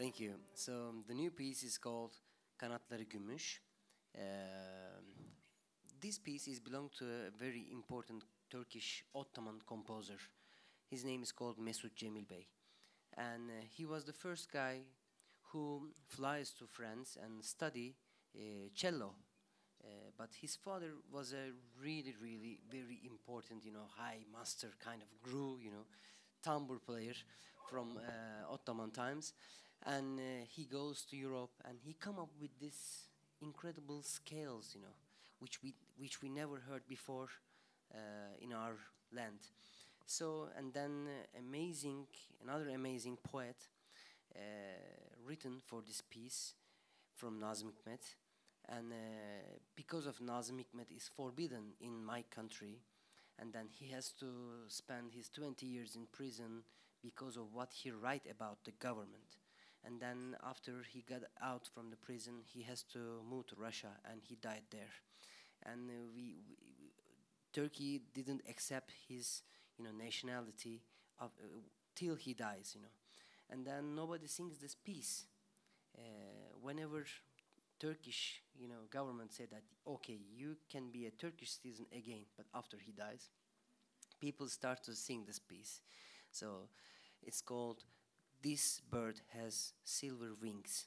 Thank you. So um, the new piece is called Kanatları Gümüş. Um, this piece is belong to a very important Turkish Ottoman composer. His name is called Mesut Cemil Bey. And uh, he was the first guy who flies to France and study uh, cello. Uh, but his father was a really, really very important, you know, high master kind of guru, you know, tambour player from uh, Ottoman times. And uh, he goes to Europe and he come up with this incredible scales, you know, which we, which we never heard before uh, in our land. So, and then uh, amazing, another amazing poet uh, written for this piece from Nazım Hikmet. And uh, because of Nazım Hikmet is forbidden in my country, and then he has to spend his 20 years in prison because of what he write about the government. And then after he got out from the prison, he has to move to Russia, and he died there. And uh, we, we, Turkey didn't accept his, you know, nationality of, uh, till he dies, you know. And then nobody sings this piece. Uh, whenever Turkish, you know, government said that okay, you can be a Turkish citizen again, but after he dies, people start to sing this piece. So it's called "This Bird Has Silver Wings."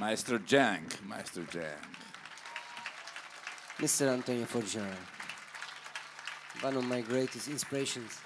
Maestro Cenk, Maestro Cenk. Mr. Antonio Forcione, one of my greatest inspirations.